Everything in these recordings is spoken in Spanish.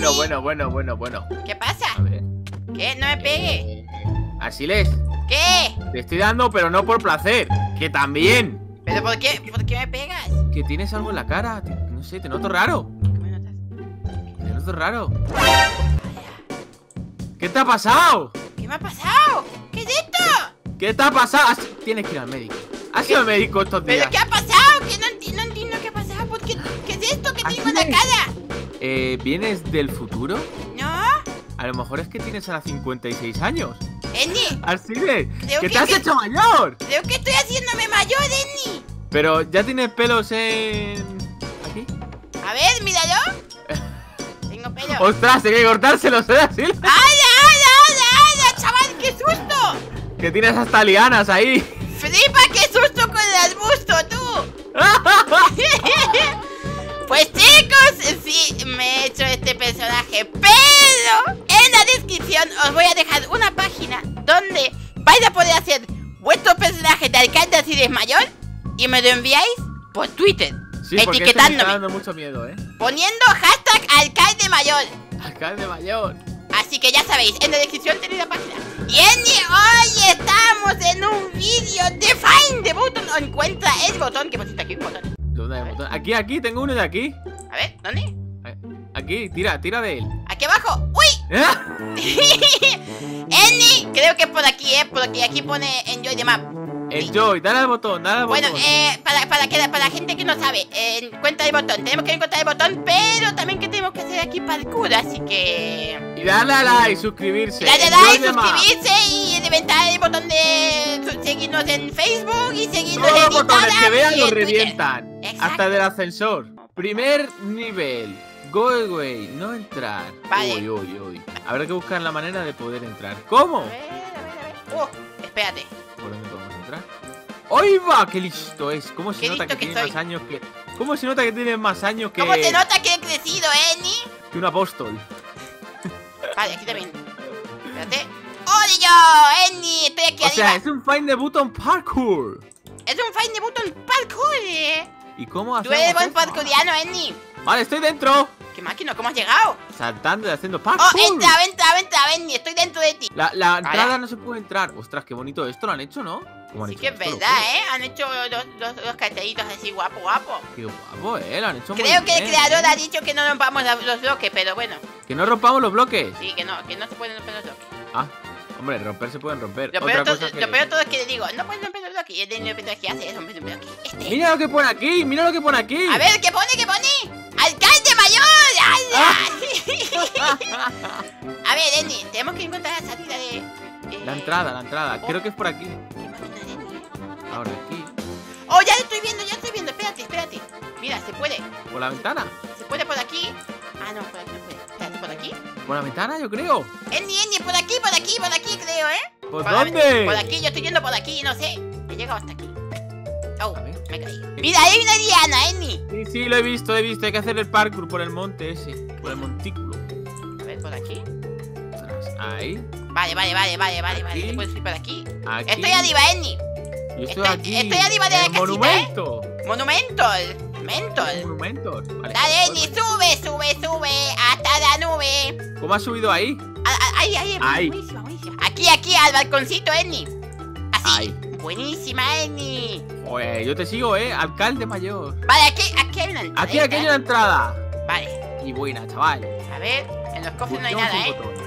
bueno, bueno, bueno, bueno, bueno. ¿Qué pasa? A ver. ¿Qué? No me pegue. Así les. ¿Qué? Te estoy dando, pero no por placer. Que también. ¿Pero por qué? ¿Por qué me pegas? Que tienes algo en la cara. No sé, te noto raro. ¿Qué me notas? Te noto raro. ¿Qué te ha pasado? ¿Qué me ha pasado? ¿Qué es esto? ¿Qué te ha pasado? Has- Tienes que ir al médico. ¿Has ido al médico estos días? ¿Pero qué ha pasado? Que no, enti- no entiendo qué ha pasado. ¿Por qué? ¿Qué es esto que tengo en la cara? Eh, ¿Vienes del futuro? ¿No? A lo mejor es que tienes ahora 56 años. Enni, Así de. ¡Que que- te has que- hecho mayor! creo que estoy haciéndome mayor, Enni. Pero ya tienes pelos en. aquí. A ver, míralo. Tengo pelo. ¡Ostras! Hay que cortárselos, ¿eh? ¡Hala, hala, hala, hala! ¡Chaval, qué susto! Que tienes hasta lianas ahí. ¡Flipa, qué susto con el arbusto, tú! Pues chicos, sí, me he hecho este personaje Pero en la descripción os voy a dejar una página Donde vais a poder hacer vuestro personaje de alcalde así de mayor Y me lo enviáis por Twitter Sí, me está Etiquetándome dando mucho miedo, ¿eh? Poniendo hashtag alcalde mayor Alcalde mayor. Así que ya sabéis, en la descripción tenéis la página. Y hoy estamos en un vídeo de Find the Button. O encuentra el botón que pusiste aquí, un botón. ¿Dónde hay un botón? Aquí, aquí, tengo uno de aquí. A ver, ¿dónde? Aquí, tira, tira de él. Aquí abajo. ¡Uy! Andy, creo que es por aquí, ¿eh? Porque aquí pone Enjoy the Map. Enjoy, dale al botón, dale al Bueno, botón. eh, para, para, que, para la gente que no sabe, eh, encuentra el botón. Tenemos que encontrar el botón, pero también que tenemos que hacer aquí parkour, así que... Y dale a like, suscribirse. Dale Enjoy like, suscribirse y reventar el botón de seguirnos en Facebook y seguirnos Todos en los botones que vean lo revientan. Exacto. Hasta del ascensor. Primer nivel. Go away, no entrar. Vale. Uy, uy, uy. Habrá que buscar la manera de poder entrar. ¿Cómo? A ver, a ver, a ver. Uh, espérate. ¡Ay, va! ¡Qué listo es! ¿Cómo se Qué nota que, tiene soy. más años que. ¿Cómo se nota que tiene más años que. ¿Cómo se nota que he crecido, Eni? que un apóstol? Vale, aquí también. Espérate. ¡Hola yo! ¡Eni! Estoy aquí O sea, arriba. es un Find the Button Parkour. Es un Find the Button parkour, eh. ¿Y cómo Tú hacemos eres buen parkouriano, Eni. Vale, estoy dentro. ¿Qué máquina? ¿Cómo has llegado? Saltando y haciendo ¡Oh, parkour. entra, entra, entra, Eni! Estoy dentro de ti. La, la entrada no se puede entrar. Ostras, qué bonito esto lo han hecho, ¿no? ¿Cómo han Sí que es verdad? ¿eh? Han hecho los, los, los cartelitos así guapo, guapo. Qué guapo, eh. Lo han hecho muy Creo que el creador eh. ha dicho que no rompamos la- los bloques, pero bueno. Que no rompamos los bloques. Sí, que no, que no se pueden romper los bloques. Ah, hombre, romper se pueden romper. Lo peor, to- cosa que- lo peor de todo es que le digo, no puedes romper los bloques. Y el de lo que hace es romper un bloque. Este. Mira lo que pone aquí, mira lo que pone aquí. A ver, ¿qué pone? ¿Qué pone? ¡Alcalde mayor! ¡Hala! A ver, Lenny, tenemos que encontrar la salida de. eh, La entrada, la entrada. Creo que es por aquí. Ahora aquí. Oh, ya lo estoy viendo, ya estoy viendo. Espérate, espérate. Mira, se puede. Por la ventana. Se puede por aquí. Ah, no, por aquí no puede. Espérate, por aquí. Por la ventana, yo creo. Enny, Enny, por aquí, por aquí, por aquí, creo, ¿eh? ¿Por la- dónde? Por aquí, yo estoy yendo por aquí, no sé. He llegado hasta aquí. Oh, me caí. Mira, hay una diana, Enny. Sí, sí, lo he visto, he visto. Hay que hacer el parkour por el monte ese. Por el montículo. A ver, por aquí. Ahí. Vale, vale, vale, vale, vale, vale. ¿Te puedes ir por aquí? Aquí. Estoy arriba, Enny. Yo estoy, aquí. estoy arriba de la casita, ¿eh? monumento. Monumental. Mental. Monumento. Vale. Dale, voy. sube, sube, sube. Hasta la nube. ¿Cómo has subido ahí? Ah, ah, Ahí, ahí, Ahí. buenísima, buenísima. Aquí, aquí, al balconcito, Enny. Así. Ahí. Buenísima, Enny. Pues yo te sigo, eh. Alcalde mayor. Vale, aquí, aquí hay una entrada. Aquí, aquí hay una entrada. Vale, Y buena, chaval. a ver, en los cofres no hay nada, ¿eh? botón.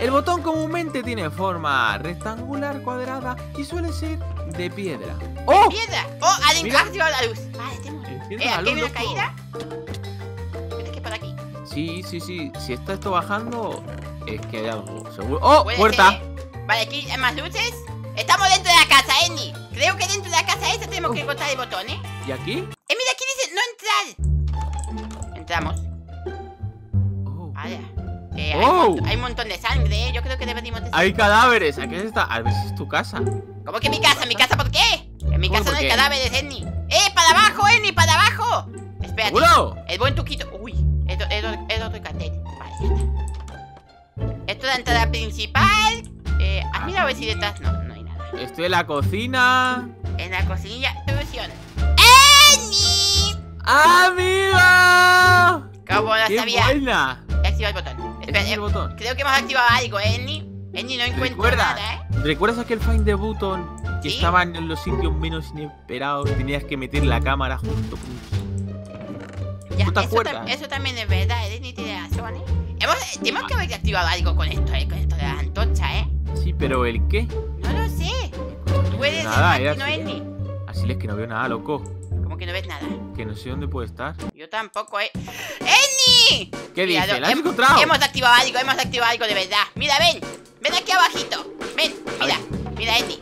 El botón comúnmente tiene forma rectangular, cuadrada y suele ser de piedra. ¡Oh! Piedra. Oh, ha Mira. activado la luz. Vale, tenemos. Eh, aquí hay una caída. ¿Crees que aquí? Sí, sí, sí. Si está esto bajando, es que hay algo. Seguro. ¡Oh! ¡Puerta! ser, ¿eh? Vale, aquí hay más luces. Estamos dentro de la casa, Enny. Creo que dentro de la casa esta tenemos que encontrar el botón, ¿eh? ¿Y aquí? Eh, mira, aquí dice no entrar. Entramos. Oh. Vale. Eh, hay, Oh. un, mont- hay un montón de sangre, ¿eh? Yo creo que deberíamos de... Hay cadáveres. Aquí está. A ver si es tu casa. ¿Cómo que mi casa? ¿Mi casa por qué? En mi ¿Cómo casa no hay qué? cadáveres, Enny. ¡Eh, para abajo, Enny, para abajo! Espérate. ¿Seguro? El buen tuquito. Uy, es, otro cartel. Vale, ya está. Esto es la entrada principal. Eh, ¿Has mirado a ver si detrás? No, no hay nada. Estoy en la cocina. En la cocinilla, ilusión. ¡Enny! ¡Amiga! ¿Cómo lo ¡Qué sabía? buena! Es activa el botón. ¿Ese Espera, es eh, el botón? creo que hemos activado algo, ¿eh, Enni? Enni, no encuentro ¿Recuerdas? nada, ¿eh? ¿Recuerdas aquel Find the Button? Que Sí. estaban en los sitios menos inesperados. Tenías que meter la cámara justo. Ya, ¿No te eso, tam- eso también es verdad, Enni tiene razón, ¿eh? Hemos, eh, tenemos que haber activado algo con esto, ¿eh? Con esto de la antorcha, ¿eh? Sí, pero ¿el qué? No lo sé. Tú eres Nada, el así. Es que no veo nada, loco. Como que no ves nada. Que no sé dónde puede estar. Yo tampoco, ¿eh? ¡Enni! ¿Qué Mira, dice? lo- ¿La has encontrado? Hemos activado algo, hemos activado algo de verdad. Mira, ven. Ven aquí abajito. Ven, mira. Mira, Enni.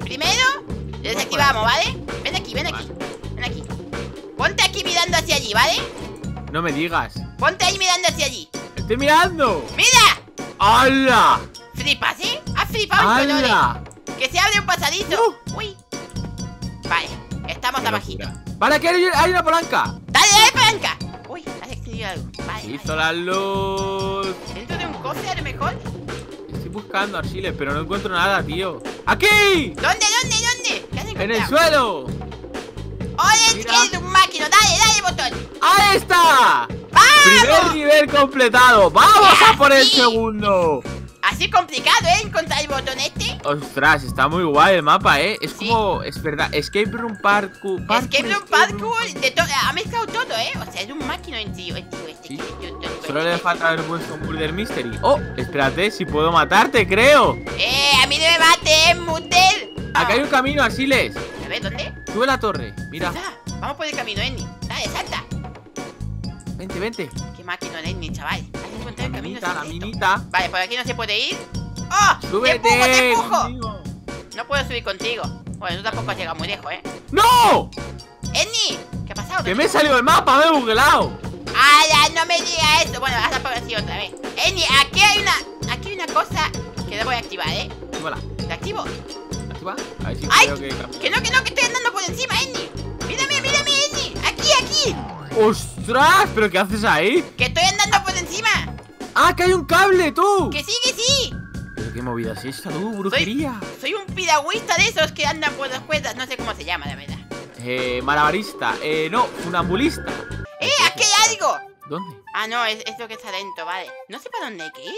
Primero, lo desactivamos, ¿vale? Ven aquí, ven aquí. Ven aquí. Ponte aquí mirando hacia allí, ¿vale? No me digas. Ponte ahí mirando hacia allí. ¡Estoy mirando! ¡Mira! ¡Hala! ¿Flipas, eh? Has flipado. ¡Hala! Que se abre un pasadizo. Uy. Vale, estamos Qué abajito. locura. ¡Vale, que hay, una palanca! Dale, dale, palanca. Uy, has extendido algo. Vale, Se vale. hizo la luz. ¿Dentro de un cofre a lo mejor? Buscando arsiles, pero no encuentro nada, tío. ¡Aquí! ¿Dónde, dónde, dónde? ¿Qué has ¡En el suelo! ¡Oye, Mira. que es un máquina! ¡Dale, dale, botón! ¡Ahí está! Primer nivel completado. ¡Vamos a por el segundo! Así complicado, ¿eh? Encontrar el botón este. Ostras, está muy guay el mapa, ¿eh? Es Sí. como, es verdad, Escape Room Parkour. parkour, Escape Room Parkour, de todo. Ha mezclado todo, ¿eh? O sea, es un máquina en tío, el tío este. Sí. Yo- Solo le falta haber puesto un Murder Mystery. Oh, espérate, si puedo matarte, creo. ¡Eh! ¡A mí no me mate, eh, Mutel! Acá hay un camino, Asiles. A ver, ¿dónde? Sube la torre. Mira. Vamos por el camino, Enni. Dale, salta. vente, vente. Qué máquina, Enni, chaval. Has encontrado La el camino la minita. Vale, por aquí no se puede ir. ¡Oh! ¡Te Súbete. empujo, te empujo! No puedo subir contigo. Bueno, tú tampoco has llegado muy lejos, ¿eh? ¡No! ¡Enni! ¿Qué ha pasado? Que me he salido del mapa, me he bugueado. ¡Hala! No me digas eso. Bueno, vas a por así otra vez. Enni, aquí hay una. Aquí hay una cosa que debo de activar, ¿eh? Actívala. ¿La activo? Activa. A ver si ¡Ay! creo que. Que no, que no, que estoy andando por encima, Enni. Mírame. Aquí. ¡Ostras! ¿Pero qué haces ahí? Que estoy andando por encima. ¡Ah, que hay un cable, tú! Que sí, que sí. ¿Pero qué movida es esta, tú? Brujería. Soy un piragüista de esos que andan por las cuerdas. No sé cómo se llama, la verdad. Eh, malabarista. Eh, no, funambulista. ¡Eh! ¡Aquí hay algo! ¿Dónde? Ah, no, es, es lo que está dentro, vale. No sé para dónde hay que ir.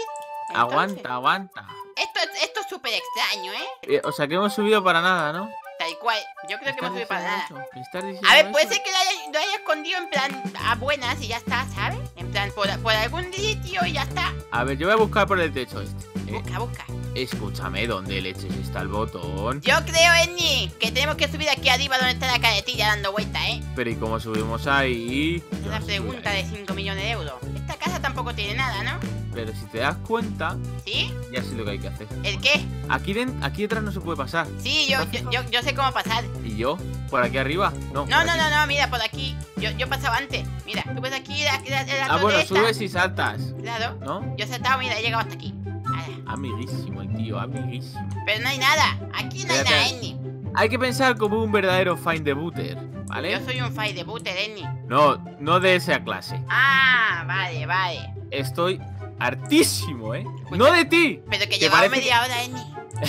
Entonces, Aguanta, aguanta. Esto, es- esto es súper extraño, ¿eh? Eh, o sea, que hemos subido para nada, ¿no? Cual. Yo creo que ¿Me hemos subido estás para nada. A ver, puede eso? ser que lo haya, lo haya escondido en plan a buenas y ya está, ¿sabes? En plan, por, por algún sitio y ya está. A ver, yo voy a buscar por el techo este. Eh, Busca, busca. escúchame, ¿dónde leches está el botón? Yo creo, Enni, que tenemos que subir aquí arriba donde está la caretilla dando vuelta, ¿eh? Pero ¿y cómo subimos ahí? No sé pregunta de 5 millones de euros. Esta casa tampoco tiene nada, ¿no? Pero si te das cuenta, ¿Sí? ya sé lo que hay que hacer. ¿El qué? Aquí, den- aquí detrás no se puede pasar. Sí, yo, yo, yo, yo sé cómo pasar. ¿Y yo? ¿Por aquí arriba? No. No, no, no, no, mira, por aquí. Yo, yo pasaba antes. Mira, tú ves aquí la, la, la Ah, bueno, subes y saltas. Claro. ¿No? Yo he saltado, mira, he llegado hasta aquí. Ala. Amiguísimo el tío, amiguísimo. Pero no hay nada. Aquí no hay nada, Enni. Hay que pensar como un verdadero Find the Booter, ¿vale? Yo soy un fight de booter, Enni. No, no de esa clase. Ah, vale, vale. Estoy hartísimo, ¿eh? No de ti. Pero que ¿Te llevaba parece media hora, Enni.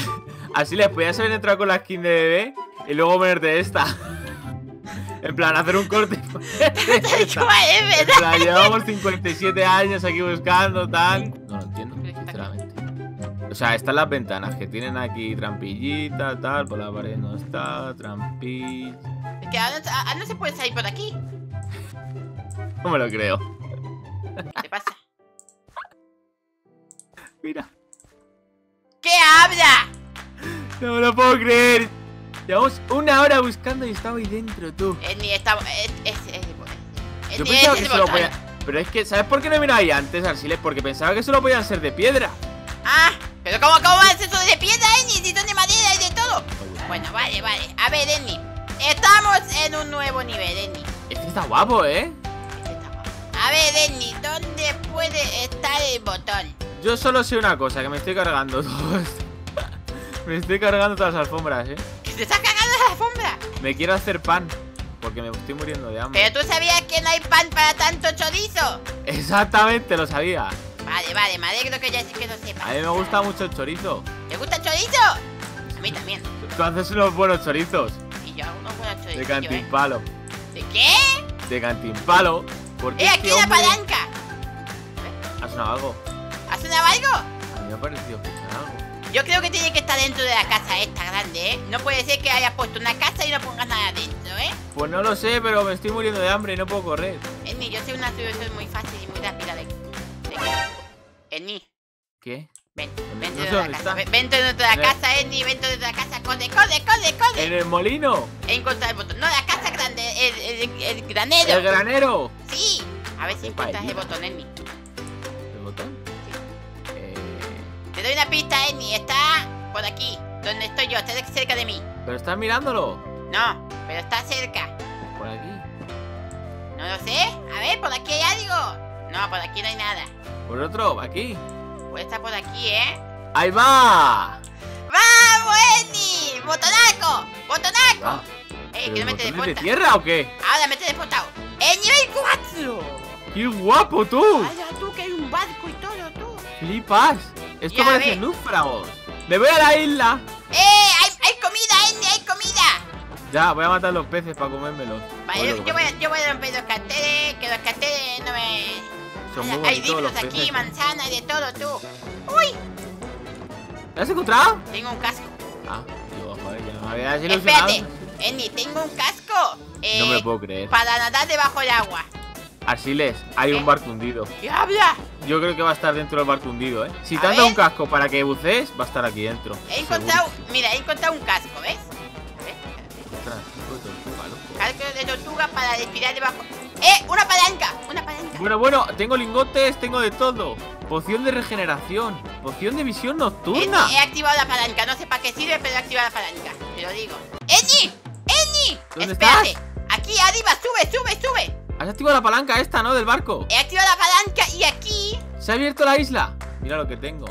Así les podías haber entrado con la skin de bebé y luego ponerte esta. En plan, hacer un corte. En plan, llevamos 57 años aquí buscando, tal. No lo entiendo, sinceramente. O sea, están las ventanas que tienen aquí trampillita, tal. Por la pared no está, trampilla. Es que ahora, ahora no se puede salir por aquí. No me lo creo. ¿Qué pasa? Mira, ¿Qué habla? no me lo puedo creer. Llevamos una hora buscando y estaba ahí dentro, tú. Enni, está. Es, es, es, es, Yo pensaba es que solo podía. Pero es que, ¿sabes por qué no he mirado ahí antes, Arsiles? Porque pensaba que solo podían ser de piedra. Ah, pero ¿cómo, cómo ser eso de piedra, Enni? Si son de madera y de todo. Bueno, vale, vale. A ver, Enni. Estamos en un nuevo nivel, Enni. Este está guapo, ¿eh? Este está guapo. A ver, Enni, ¿dónde puede estar el botón? Yo solo sé una cosa, que me estoy cargando todo esto. me estoy cargando todas las alfombras, ¿eh? ¿Que se está cagando la alfombra? Me quiero hacer pan. Porque me estoy muriendo de hambre. Pero tú sabías que no hay pan para tanto chorizo. Exactamente, lo sabía. Vale, vale, me alegro que ya que lo A sepas. mí me gusta mucho el chorizo. ¿Te gusta el chorizo? A mí también. Tú haces unos buenos chorizos. Y yo hago unos buenos De chorizos, ¿eh? cantimpalo. ¿De qué? De cantimpalo. Porque ¡Eh, aquí la hombre, palanca! ¿Has sonado algo. ¿Ha sonado algo? A mí me ha parecido algo. Yo creo que tiene que estar dentro de la casa esta grande, ¿eh? No puede ser que hayas puesto una casa y no pongas nada dentro, ¿eh? Pues no lo sé, pero me estoy muriendo de hambre y no puedo correr. Enni, yo soy una solución muy fácil y muy rápida de... de... Enni, ¿Qué? ven, vente sé de la casa, ven- vente de la el- casa, Enni, vente de la casa, corre, corre, corre, corre. ¿En el molino? He encontrado el botón. No, la casa grande, el, el, el granero. ¿El granero? Sí. A ver si encuentras el botón, Enni. Doy una pista, Enni. Está por aquí, donde estoy yo. Está cerca de mí. ¿Pero estás mirándolo? No, pero está cerca. Por aquí. No lo sé. A ver, por aquí hay algo. No, por aquí no hay nada. Por otro, aquí. Puede estar por aquí, ¿eh? ¡Ahí va! ¡Vamos, Enni! ¡Botonaco! ¡Botonaco! Ah, ¡Eh, ¿pero que no me te botón es de tierra o qué? Ahora me te despontado. ¡El nivel 4! ¡Qué guapo tú! ¡Hala, tú que hay un barco y todo, tú! ¡Flipas! Esto Ya parece ves. núfragos. ¡Me voy a la isla! ¡Eh! ¡Hay, hay comida, Enni! ¡Hay comida! Ya, voy a matar los peces para comérmelos. Vale, yo, voy, a, yo voy a romper los carteles, que los carteles no me... Son muy hay libros aquí, peces. manzana y de todo, tú. ¡Uy! ¿Lo has encontrado? Tengo un casco. Ah, digo, joder, ya me habías ilusionado. Espérate, Enni, tengo un casco. Eh, No me lo puedo creer. Para nadar debajo del agua. Arsiles, hay un barco hundido. ¿Qué habla? Yo creo que va a estar dentro del barco hundido, ¿eh? Si A te han dado un casco para que bucees, va a estar aquí dentro. He encontrado, mira, he encontrado un casco, ¿ves? ¿Ves? Seguro. Ostras. Casco de tortuga para respirar debajo. ¡Eh! ¡Una palanca! ¡Una palanca! Bueno, bueno, tengo lingotes, tengo de todo. Poción de regeneración, poción de visión nocturna. Enni, he activado la palanca. No sé para qué sirve, pero he activado la palanca. Te lo digo. ¡Enni! ¡Enni! ¿Dónde Espérate. estás? Aquí arriba, sube, sube, sube. Has activado la palanca esta, ¿no? Del barco. He activado la palanca y aquí. Se ha abierto la isla. Mira lo que tengo.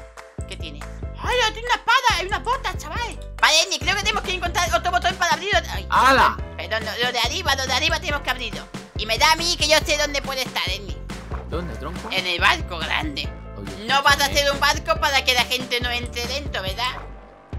¿Qué tienes? ¡Ay, tiene una espada! ¡Hay una bota, chaval! Vale, Enni, creo que tenemos que encontrar otro botón para abrirlo. Ay, ¡Hala! Perdón, lo, lo de arriba, lo de arriba tenemos que abrirlo. Y me da a mí que yo sé dónde puede estar, Enni. ¿Dónde, tronco? En el barco grande. Oye, No vas a hacer un barco para que la gente no entre dentro, ¿verdad?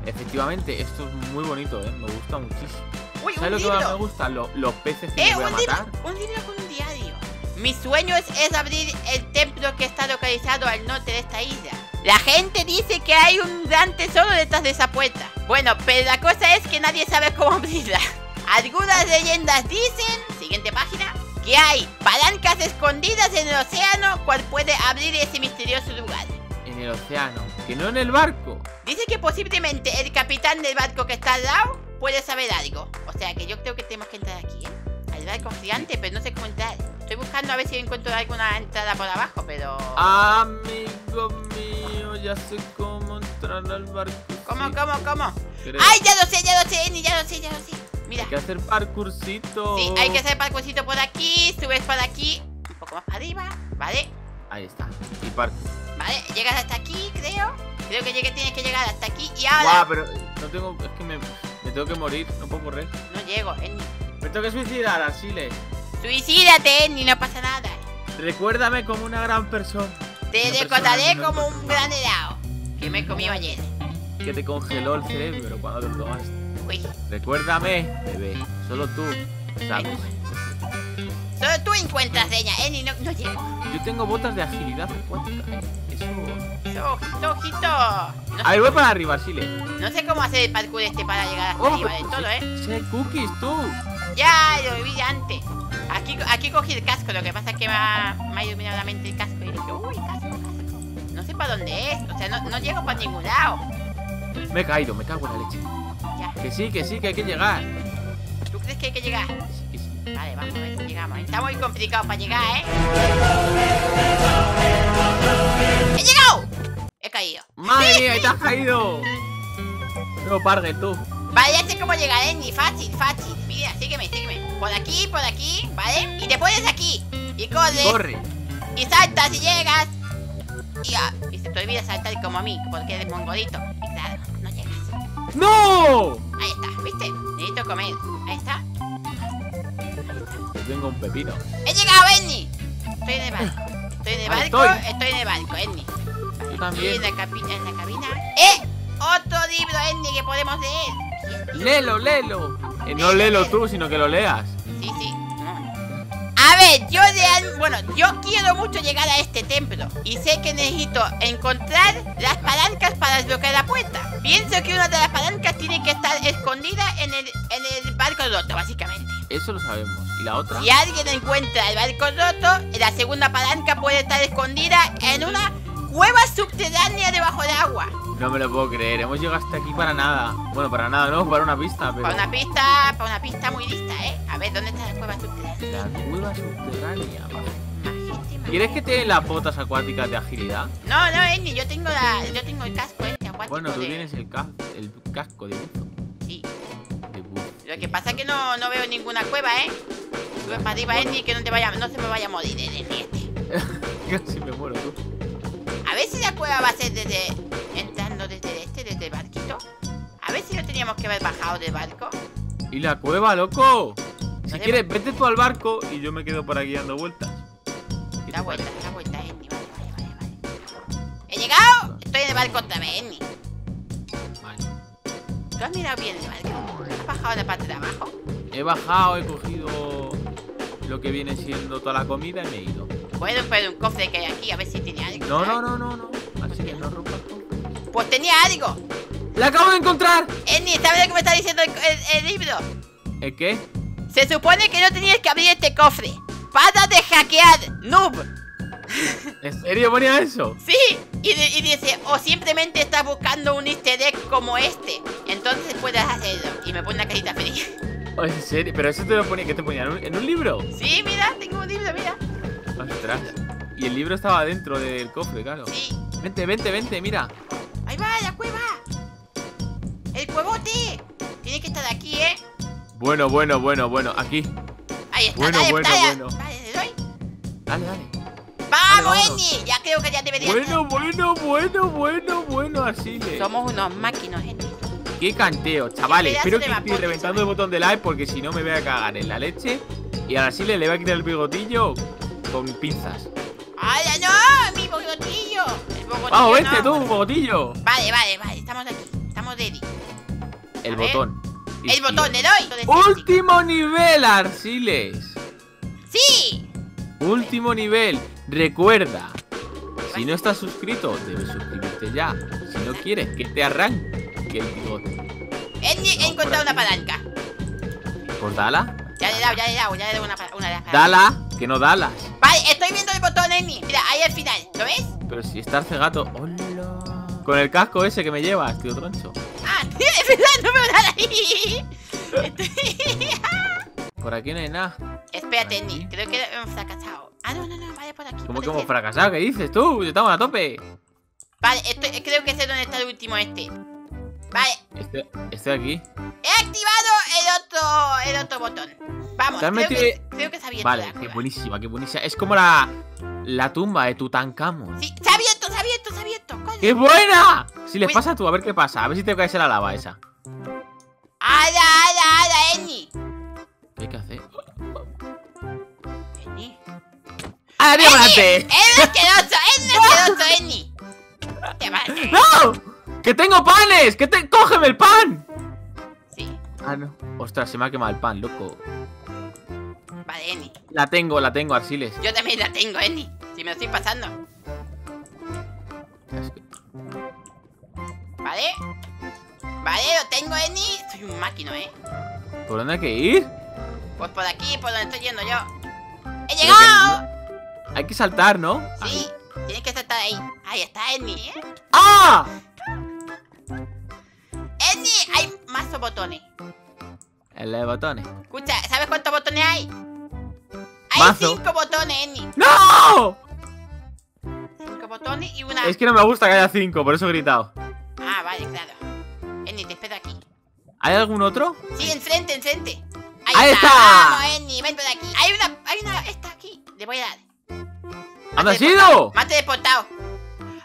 Efectivamente, esto es muy bonito, ¿eh? Me gusta muchísimo. Uy, ¿Sabes un lo que más me libro. gusta? Lo- los peces que Eh, me voy a libro, matar. un libro con un diario. Mi sueño es, es abrir el templo que está localizado al norte de esta isla. La gente dice que hay un gran tesoro detrás de esa puerta. Bueno, pero la cosa es que nadie sabe cómo abrirla. Algunas leyendas dicen, siguiente página, que hay palancas escondidas en el océano cual puede abrir ese misterioso lugar. En el océano, que no en el barco. Dice que posiblemente el capitán del barco que está al lado puede saber algo. O sea que yo creo que tenemos que entrar aquí, ¿eh? Al barco gigante, pero no sé cómo entrar. Estoy buscando a ver si encuentro alguna entrada por abajo, pero... Amigo mío, ya sé cómo entrar al barco. ¿Cómo, cómo, cómo? ¡Ay, ya lo sé, ya lo sé, Eni, ya lo sé, ya lo sé! Mira, Hay que hacer parkourcito. sí, hay que hacer parkourcito por aquí, subes por aquí, un poco más para arriba, ¿vale? Ahí está. Y parkour. ¿Vale? Llegas hasta aquí, creo. Creo que tienes que llegar hasta aquí y Guau, ahora... pero no tengo. Es que me, me tengo que morir. No puedo correr. No llego, Eni. Me tengo que suicidar, Arsiles. Suicídate, Eni, no pasa nada. Recuérdame como una gran persona. Te persona como un gran helado que me comí ayer. Que te congeló el cerebro cuando te lo tomaste. Uy, Recuérdame, bebé. Solo tú sabes. Solo tú encuentras leña, Eni, no, no llego. Yo tengo botas de agilidad acuática. Eso. So, ojito, ojito. No, A ver, voy para arriba, Arsiles. no sé cómo hacer el parkour este para llegar hasta Oh, arriba del todo, ¿eh? Sé cookies, tú. Ya, lo vi antes. Aquí, aquí cogí el casco, lo que pasa es que me ha, me ha iluminado la mente el casco y dije, uy, casco, casco. No sé para dónde es, o sea, no, no llego para ningún lado. Me he caído, me cago en la leche. Ya, Que sí, que sí, que hay que llegar. ¿tú crees que hay que llegar? Sí, sí. Vale, vamos a ver llegamos. Está muy complicado para llegar, ¿eh? ¡He llegado! He caído. ¡Madre mía, te has caído! No, pargue tú. Vale, ya sé cómo llegar, ¿eh? Ni fácil, fácil. Mira, sígueme, sígueme. Por aquí, por aquí, ¿vale? Y te pones aquí. Y corres. Corre. Y saltas y llegas. Y, ah, y se te olvida saltar como a mí, porque eres mongolito. Y claro, no llegas. ¡No! Ahí está, ¿viste? Necesito comer. Ahí está. Tengo un pepino. ¡He llegado, Enni! Estoy en el barco. Estoy en el Ahí barco, estoy. estoy en el barco, Enni. Yo también. en la, capi- en la cabina. ¡Eh! Otro libro, Enni, que podemos leer. Léelo, léelo. Eh, no léelo tú, sino que lo leas. Ver, yo de bueno, yo quiero mucho llegar a este templo y sé que necesito encontrar las palancas para desbloquear la puerta. Pienso que una de las palancas tiene que estar escondida en el, en el barco roto, básicamente. Eso lo sabemos. ¿Y la otra? Si alguien encuentra el barco roto, la segunda palanca puede estar escondida en una cueva subterránea debajo del agua. No me lo puedo creer, hemos llegado hasta aquí para nada. Bueno, para nada, no, para una pista, pero. Para una pista, para una pista muy lista, ¿eh? A ver, ¿dónde está la cueva subterránea? La cueva subterránea, ¿Quieres que te den las botas acuáticas de agilidad? No, no, Enni, yo tengo la. Yo tengo el casco este acuático. Bueno, tú tienes el, el casco de buzo. Sí. De. Lo que pasa es que no, no veo ninguna cueva, ¿eh? Sube para arriba, Enni, que no te vaya, no se me vaya a morir Enni este. Casi me muero tú. A ver si la cueva va a ser desde teníamos que haber bajado del barco. ¿Y la cueva, loco? Si quieres, vete tú al barco y yo me quedo por aquí dando vueltas. Da vuelta, da vuelta, Enni. Vale, vale, vale, vale. ¡He llegado! Estoy en el barco otra vez, Enni. Vale. ¿Tú has mirado bien el barco? ¿Has bajado la parte de abajo? He bajado, he cogido lo que viene siendo toda la comida y me he ido. Bueno, pero un cofre que hay aquí, a ver si tiene algo. No, no, no, no, no. Así que no rompas pues tenía algo. ¡La acabo de encontrar! Enni, ¿sabes lo que me está diciendo el, libro? ¿El qué? Se supone que no tenías que abrir este cofre. ¡Para de hackear, noob! ¿En serio ponía eso? Sí, y, dice, o simplemente estás buscando un easter egg como este. Entonces puedes hacerlo. Y me pone una carita feliz. ¿En serio? ¿Pero eso te lo ponía? ¿Qué te ponía? ¿En un, libro? Sí, mira, tengo un libro, mira. Ostras. Y el libro estaba dentro del cofre, claro. Sí. Vente, vente, vente, mira. ¡Ahí va, la cueva! ¡El cuevote! Tiene que estar aquí, ¿eh? Bueno, bueno, bueno, bueno, aquí. Ahí está, bueno, dale, bueno, bueno. Vale, le doy. Dale, dale. ¡Vamos, Enni! Ya creo que ya debería Bueno, bueno, bueno, bueno, bueno, así le. Somos unos máquinas, Enni. Qué canteo, chavales. Espero que esté reventando el botón de like porque si no me voy a cagar en la leche. Y ahora sí le, le voy a quitar el bigotillo con pinzas. ¡Ay, no! ¡Mi bigotillo! Vamos, vente tú, botillo. Vale, vale, vale. Estamos aquí. El botón. El botón, le doy. Último nivel, Arsiles. Sí. Último nivel. Recuerda. Si no estás suscrito, debes suscribirte ya. Si no quieres que te arranque el bigote. He, encontrado una palanca. Pues dala. Ya le he dado, ya le he dado, ya le he dado una, una de las Dala, que no dalas. Vale, estoy viendo el botón, Amy. Mira, ahí al final, ¿lo ves? Pero si está cegato. ¡Hola! Con el casco ese que me llevas, tío troncho. Es verdad, no me dar ahí. por aquí no hay nada. Espérate, Ni, creo que hemos fracasado. Ah, no, no, no, vale por aquí. ¿Cómo que hemos fracasado? ¿Qué dices tú? Estamos a tope. Vale, estoy, creo que sé dónde está el último este. Vale. Este, este aquí. He activado el otro, el otro botón. Vamos, creo, que, creo que se ha abierto Vale, qué buenísima, qué buenísima. Es como la, la tumba de Tutankamón. Sí, se ha abierto, se ha abierto, se ha abierto. ¡Qué buena! Si les pasa tú, a ver qué pasa. A ver si te caes en la lava esa. ¡Hala, hala, hala, Enni! ¿Qué hay que hacer? Enni. ¡Adiós, adelante! ¡Es asqueroso! ¡Es asqueroso, Enni! ¡No! ¡Que tengo panes! ¡Que te... ¡Cógeme el pan! Sí. Ah, no. Ostras, se me ha quemado el pan, loco. Vale, Eni. La tengo, la tengo, Arsiles. Yo también la tengo, Eni. Si me lo estoy pasando. Vale. Vale, lo tengo, Eni. Soy un máquina, ¿eh? ¿Por dónde hay que ir? Pues por aquí, por donde estoy yendo yo. ¡He llegado! Hay que saltar, ¿no? Sí, tienes que saltar ahí. Ahí está, Eni, ¿eh? ¡Ah! Eni, hay más botones. El de botones. Escucha, ¿sabes cuántos botones hay? Hay cinco botones, Eni. ¡No! Cinco botones y una. Es que no me gusta que haya cinco, por eso he gritado. Ah, vale, claro. Eni, te espero aquí. ¿Hay algún otro? Sí, enfrente, enfrente. Ahí, Ahí está. Vamos, Eni, ven por aquí. Hay una, hay una, esta aquí. Le voy a dar. ¿Dónde has ido? Mate deportado.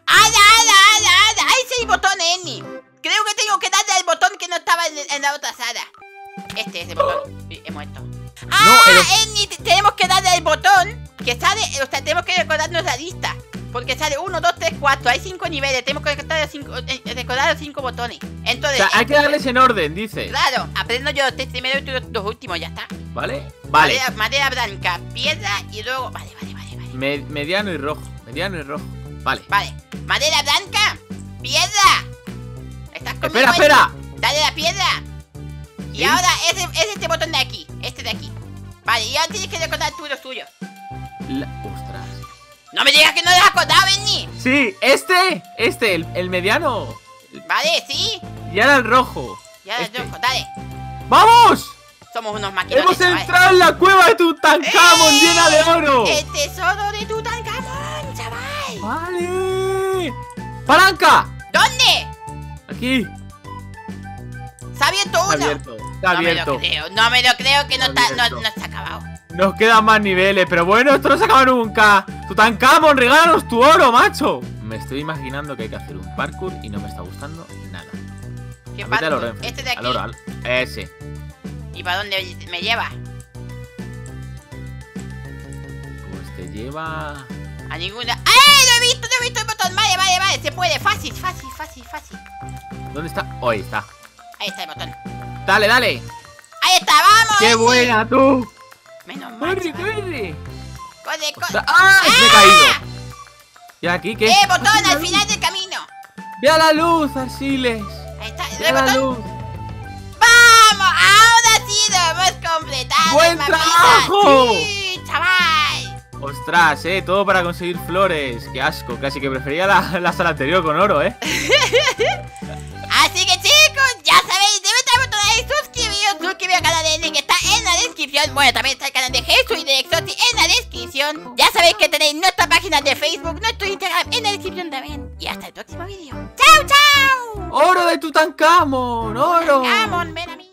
¡Ada, ada, ada, ada! Hay seis botones, Eni. Creo que tengo que darle al botón que no estaba en, en la otra sala. Este es el botón. He muerto. ¡Ah! No, Enni, tenemos que darle al botón que sale. O sea, tenemos que recordarnos la lista. Porque sale 1, 2, 3, 4. Hay 5 niveles. Tenemos que decorar 5 eh, decorar los 5 botones. Entonces. O sea, hay que darles en orden, dice. Claro, aprendo yo los tres primeros y tú los dos últimos, ya está. ¿Vale? Vale. Madera, madera blanca, piedra y luego. Vale, vale, vale, vale. Me- mediano y rojo. Mediano y rojo. Vale. Vale. Madera blanca, piedra. ¿Estás conmigo? Espera, espera. Dale la piedra. Y ahora es, es este botón de aquí. Este de aquí. Vale, y ahora tienes que recordar tú los tuyos. La-. No me digas que no los has acordado, Benny. Sí, este. Este, el, el mediano. Vale, sí. Y ahora el rojo. Ya los Este. rojo, dale. ¡Vamos! Somos unos máquinas. ¡Hemos entrado en la cueva de Tutankamón ¡Eh! llena de oro! El tesoro de Tutankamón, chaval. ¡Vale! ¡Palanca! ¿Dónde? Aquí. Se ha abierto uno. Está abierto. Está no me abierto. lo creo, no me lo creo que no Está está, no, está. Nos quedan más niveles, pero bueno, esto no se acaba nunca. Tutankamón, regálanos tu oro, macho. Me estoy imaginando que hay que hacer un parkour y no me está gustando nada. ¿Qué parkour? Este de aquí. Al oro, al- Ese. ¿Y para dónde me lleva? Pues te lleva. A ninguna. ¡Eh! Lo he visto, lo he visto el botón. Vale, vale, vale. Se puede. Fácil, fácil, fácil, fácil. ¿Dónde está? Oh, ahí está. Ahí está el botón. Dale, dale. Ahí está, vamos. ¡Qué buena tú! Menos mal. ¡Corre, corre! Corre, corre. Ostras, ¡Ah! Me he caído. ¿Y aquí qué? ¡Eh, botón! Al final del camino. ¡Vea la luz, Arsiles! Ahí está. ¡Vea El la botón. luz! ¡Vamos! ¡Ahora sí lo hemos completado! ¡Buen mamita! trabajo! ¡Sí, chaval! Ostras, eh, todo para conseguir flores. Qué asco, casi que prefería la, la sala anterior con oro, eh. Así que chicos, ya sabéis, deben dar botón de suscribiros, suscribiros al canal de En la descripción. Bueno, también está el canal de Jesús y de Exoti en la descripción. Ya sabéis que tenéis nuestra página de Facebook, nuestro Instagram en la descripción también. Y hasta el próximo vídeo. ¡Chao, chao! ¡Oro de Tutankamón! ¡Oro! Vamos, ven a mí.